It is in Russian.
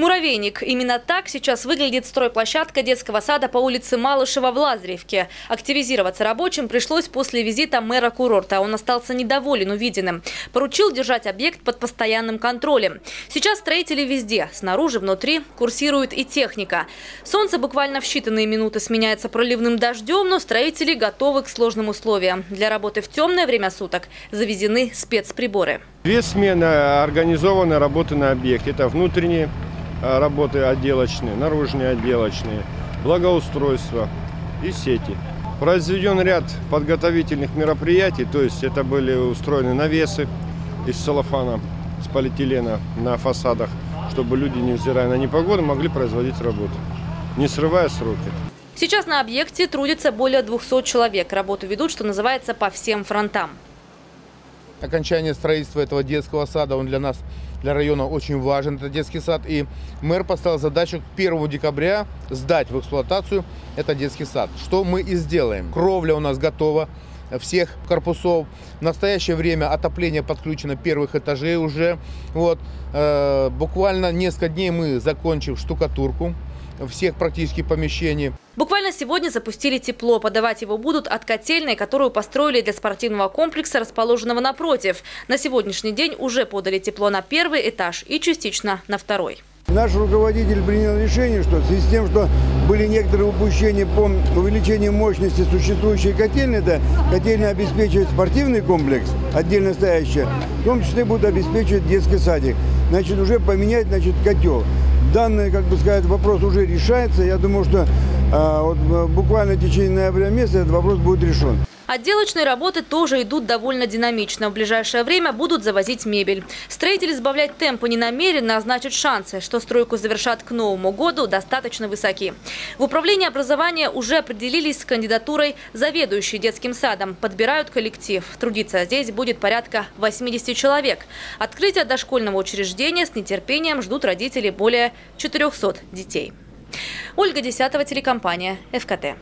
Муравейник. Именно так сейчас выглядит стройплощадка детского сада по улице Малышева в Лазаревке. Активизироваться рабочим пришлось после визита мэра курорта. Он остался недоволен увиденным. Поручил держать объект под постоянным контролем. Сейчас строители везде. Снаружи, внутри курсирует и техника. Солнце буквально в считанные минуты сменяется проливным дождем, но строители готовы к сложным условиям. Для работы в темное время суток завезены спецприборы. Две смены организованы работы на объекте. Это внутренние а, работы отделочные, наружные отделочные, благоустройство и сети. Произведен ряд подготовительных мероприятий, то есть это были устроены навесы из целлофана, с полиэтилена на фасадах, чтобы люди, невзирая на непогоду, могли производить работу, не срывая сроки. Сейчас на объекте трудится более 200 человек. Работу ведут, что называется, по всем фронтам окончание строительства этого детского сада, он для нас, для района очень важен, это детский сад. И мэр поставил задачу к 1 декабря сдать в эксплуатацию этот детский сад, что мы и сделаем. Кровля у нас готова всех корпусов. В настоящее время отопление подключено первых этажей уже. Вот. Э, буквально несколько дней мы закончим штукатурку всех практически помещений. Буквально сегодня запустили тепло. Подавать его будут от котельной, которую построили для спортивного комплекса, расположенного напротив. На сегодняшний день уже подали тепло на первый этаж и частично на второй. Наш руководитель принял решение, что в связи с тем, что были некоторые упущения по увеличению мощности существующей котельной, это котельная обеспечивает спортивный комплекс, отдельно стоящая, в том числе будет обеспечивать детский садик. Значит, уже поменять значит, котел данный, как бы сказать, вопрос уже решается. Я думаю, что а, вот, э, буквально в течение ноября месяца этот вопрос будет решен. Отделочные работы тоже идут довольно динамично. В ближайшее время будут завозить мебель. Строители сбавлять темпы не намерены, а значит шансы, что стройку завершат к Новому году, достаточно высоки. В управлении образования уже определились с кандидатурой заведующей детским садом. Подбирают коллектив. Трудиться здесь будет порядка 80 человек. Открытие дошкольного учреждения с нетерпением ждут родители более 400 детей. Ольга Десятого, телекомпания «ФКТ».